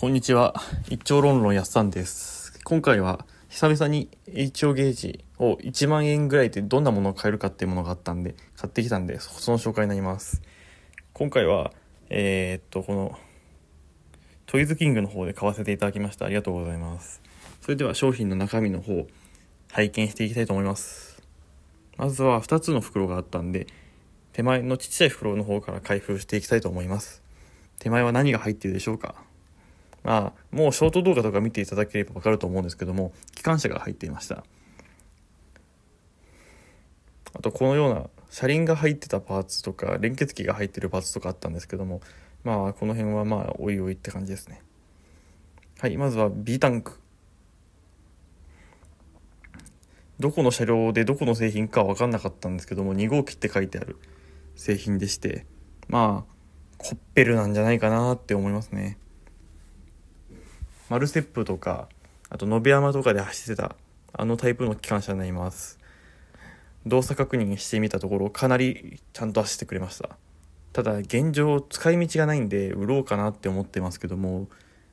こんにちは。一丁論論やっさんです。今回は久々に HO ゲージを1万円ぐらいでどんなものを買えるかっていうものがあったんで、買ってきたんで、その紹介になります。今回は、えーっと、このトイズキングの方で買わせていただきました。ありがとうございます。それでは商品の中身の方、拝見していきたいと思います。まずは2つの袋があったんで、手前のちっちゃい袋の方から開封していきたいと思います。手前は何が入ってるでしょうか？まあ、もうショート動画とか見ていただければわかると思うんですけども、機関車が入っていました。あと、このような車輪が入ってたパーツとか、連結器が入ってるパーツとかあったんですけども、まあ、この辺はまあ、おいおいって感じですね。はい、まずは B タンク。どこの車両でどこの製品か分かんなかったんですけども、2号機って書いてある製品でして、まあ、コッペルなんじゃないかなって思いますね。マルセップとか、あと、延山とかで走ってた、あのタイプの機関車になります。動作確認してみたところ、かなりちゃんと走ってくれました。ただ、現状、使い道がないんで、売ろうかなって思ってますけども、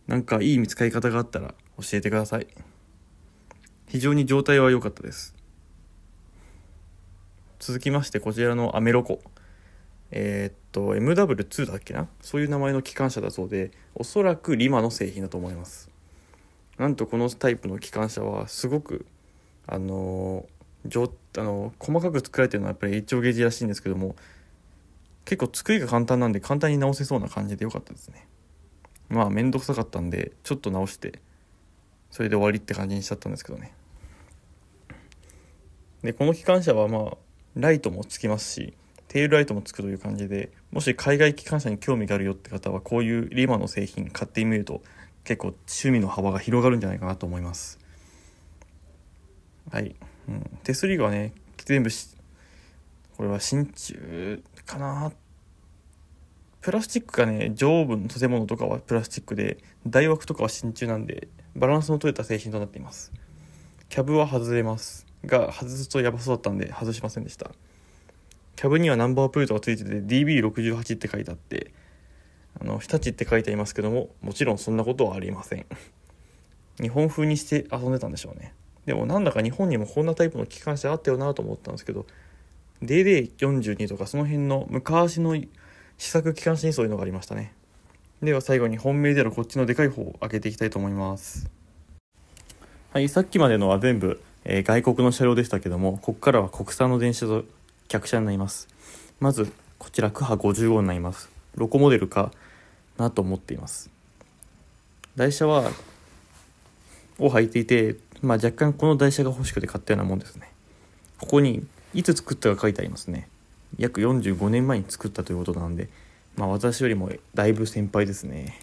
なんかいい見つかり方があったら教えてください。非常に状態は良かったです。続きまして、こちらのアメロコ。えーっと、MW2 だっけな？そういう名前の機関車だそうで、おそらくリマの製品だと思います。なんとこのタイプの機関車はすごく、あのー、上あの細かく作られてるのはやっぱり HO ゲージらしいんですけども、結構作りが簡単なんで簡単に直せそうな感じで良かったですね。まあめんどくさかったんで、ちょっと直して、それで終わりって感じにしちゃったんですけどね。で、この機関車はまあ、ライトもつきますし、テールライトもつくという感じで、もし海外機関車に興味があるよって方は、こういうリマの製品買ってみると、結構趣味の幅が広がるんじゃないかなと思います。はい。うん、手すりがね、全部、これは真鍮かなプラスチックがね、上部の建物とかはプラスチックで、台枠とかは真鍮なんで、バランスの取れた製品となっています。キャブは外れます。が、外すとやばそうだったんで、外しませんでした。キャブにはナンバープレートがついてて DB68 って書いてあってあの日立って書いてありますけどももちろんそんなことはありません。日本風にして遊んでたんでしょうね。でもなんだか日本にもこんなタイプの機関車あったよなと思ったんですけど DD42 とかその辺の昔の試作機関車にそういうのがありましたね。では最後に本命であるこっちのでかい方を開けていきたいと思います。はいさっきまでのは全部、えー外国の車両でしたけどもここからは国産の電車と客車になります。まずこちらクハ55になります。ロコモデルかなと思っています。台車はを履いていて、まあ、若干この台車が欲しくて買ったようなもんですね。ここにいつ作ったか書いてありますね。約45年前に作ったということなんで、まあ、私よりもだいぶ先輩ですね。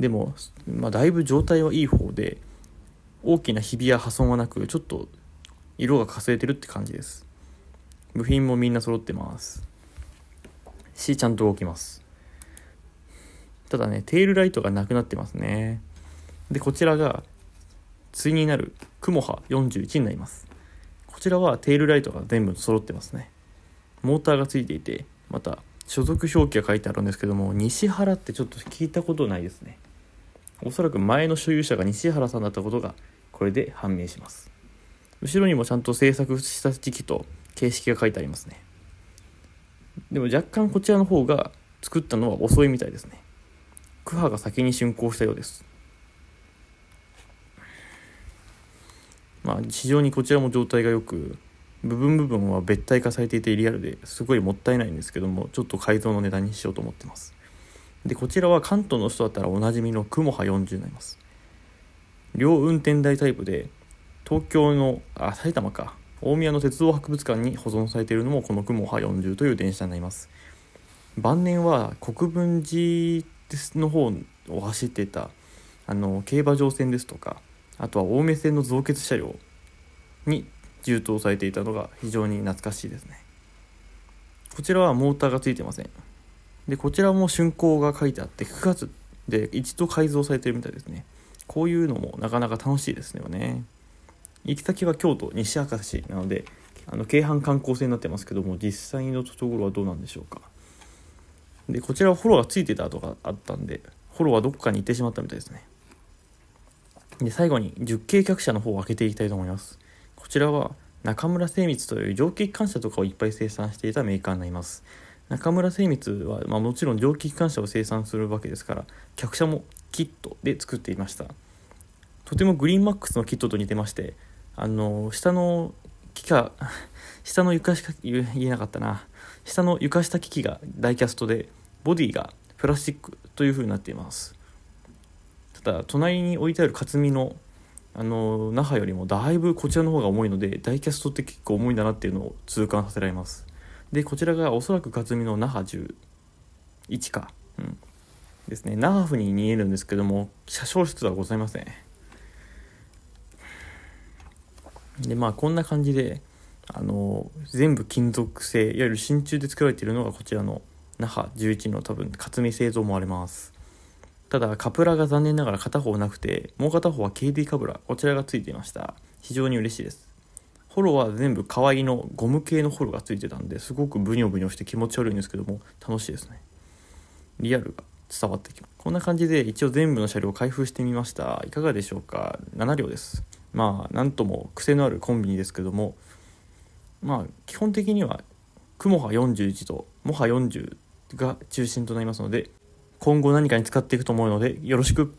でも、まあ、だいぶ状態はいい方で大きなひびや破損はなくちょっと色がかすれてるって感じです。部品もみんな揃ってます。しちゃんと動きます。ただねテールライトがなくなってますね。でこちらが対になるクモハ41になります。こちらはテールライトが全部揃ってますね。モーターがついていてまた所属表記が書いてあるんですけども西原ってちょっと聞いたことないですね。おそらく前の所有者が西原さんだったことがこれで判明します。後ろにもちゃんと制作した時期と形式が書いてありますね。でも若干こちらの方が作ったのは遅いみたいですね。クハが先に竣工したようです。まあ非常にこちらも状態が良く部分部分は別体化されていてリアルですごいもったいないんですけどもちょっと改造の値段にしようと思ってます。でこちらは関東の人だったらおなじみのクモハ40になります。両運転台タイプで東京のあ埼玉か。大宮の鉄道博物館に保存されているのもこの雲波40という電車になります。晩年は国分寺の方を走っていたあの競馬場線ですとかあとは青梅線の増結車両に充当されていたのが非常に懐かしいですね。こちらはモーターがついてません。でこちらも竣工が書いてあって9月で一度改造されてるみたいですね。こういうのもなかなか楽しいですよね。行き先は京都西明石なのであの京阪観光船になってますけども実際のところはどうなんでしょうか。でこちらはフォローがついてたとかあったんでフォローはどこかに行ってしまったみたいですね。で最後に10系客車の方を開けていきたいと思います。こちらは中村精密という蒸気機関車とかをいっぱい生産していたメーカーになります。中村精密は、まあ、もちろん蒸気機関車を生産するわけですから客車もキットで作っていました。とてもグリーンマックスのキットと似てましてあの下の機械 下の床下言えなかったな。下の床下機器がダイキャストでボディがプラスチックという風になっています。ただ隣に置いてある克実のあの那覇よりもだいぶこちらの方が重いのでダイキャストって結構重いんだなっていうのを痛感させられます。でこちらがおそらく克実の那覇11か。うん。ですね。那覇府に見えるんですけども車掌室はございません。でまあこんな感じであの全部金属製いわゆる真鍮で作られているのがこちらの那覇11の多分克実製造もあります。ただカプラが残念ながら片方なくてもう片方は KD カブラこちらがついていました。非常に嬉しいです。ホロは全部可愛いのゴム系のホロがついてたんですごくブニョブニョして気持ち悪いんですけども楽しいですね。リアルが伝わってきます。こんな感じで一応全部の車両を開封してみました。いかがでしょうか？7両です。まあなんとも癖のあるコンビニですけどもまあ基本的には雲波41とモハ40が中心となりますので今後何かに使っていくと思うのでよろしく。